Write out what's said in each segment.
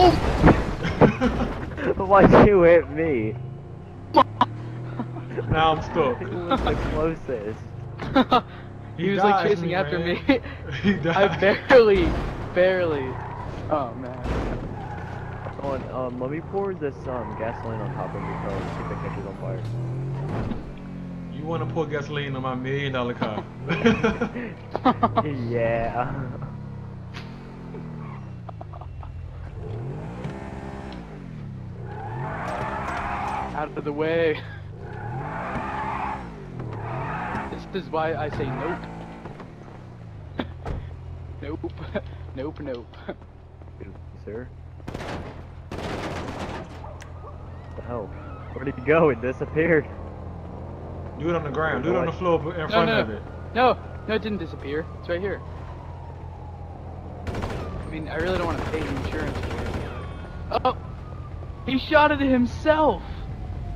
Oh! Why'd you hit me? now I'm stuck. Who was the closest? he, was dodged like chasing me, after me. He I barely, barely. Oh man. On, um, let me pour this um gasoline on top of your car. See if it catches on fire. You want to pour gasoline on my million dollar car? yeah. Out of the way. This is why I say nope. nope. nope, nope. Excuse Sir. What the hell? Where did he go? It disappeared. Do it on the ground. Do it on the floor in No, front no, of it. no, no, it didn't disappear. It's right here. I mean, I really don't want to pay the insurance for it. Oh, he shot it himself.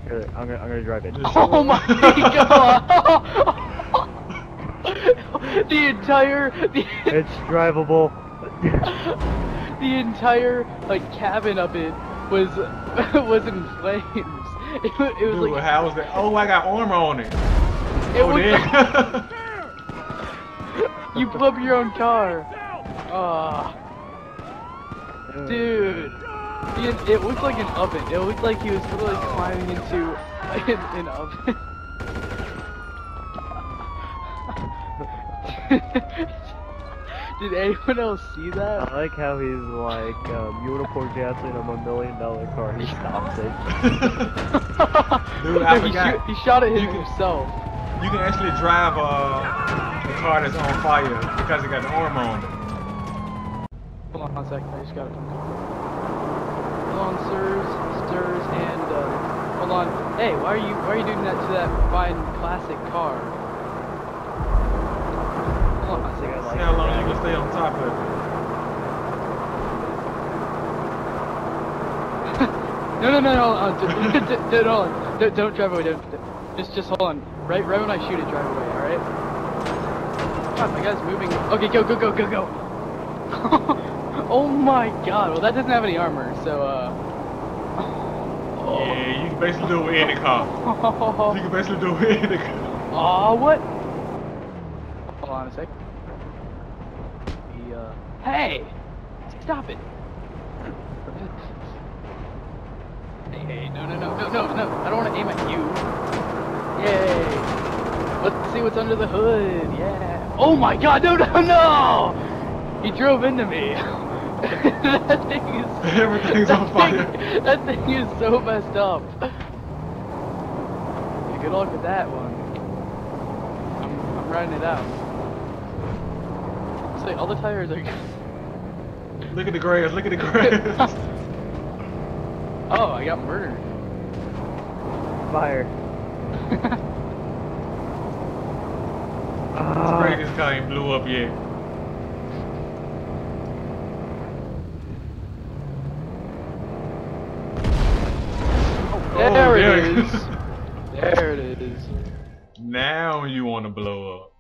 Here, I'm gonna, I'm gonna drive it. Just- Oh my god! the entire, the, It's drivable. the entire like cabin of it was was in flames. It, wa- it was Dude, like how was that? Oh, I got armor on it. it oh, was damn. you blew up your own car. Ah. Dude, it, it looked like an oven. It looked like he was literally climbing into an, an oven. Did anyone else see that? I like how he's like, um, you wanna pour gasoline on my million dollar car. He stops it. Dude, I he, forgot. shoot- he shot at You him can- himself. You can actually drive uh, a car that's on fire because it got the armor on it. Hold on a second, I just got it. Hold on, sirs, sirs, and uh, hold on. Hey, why are you why are you doing that to that fine classic car? Hold on a think I second. like See how long you can stay on top of it. No, no, no, no, uh, d- d- d- d- hold on. Don't, don't drive away. Don't, just, just hold on. Right, right when I shoot it, drive away. All right. God, my guy's moving. Okay, go, go, go, go, go. oh my God. Well, that doesn't have any armor, so uh. Oh. Yeah, you can basically do it with any car. You can basically do it with any car. Aw, what? Hold on a sec. The, uh, hey! Stop it! Hey, hey, no, no, no, no, no, no, I don't want to aim at you. Yay! Let's see what's under the hood, yeah. Oh my god, no, no, no! He drove into me. that thing is... Everything's that on fire. That thing is so messed up. Yeah, good luck with that one. I'm, I'm riding it out. Say, all the tires are. Look at the grass. Look at the grass. oh, I got murdered. Fire. It's Ah, this car ain't blew up yet. There Oh, it there is. There it is. now you want to blow up.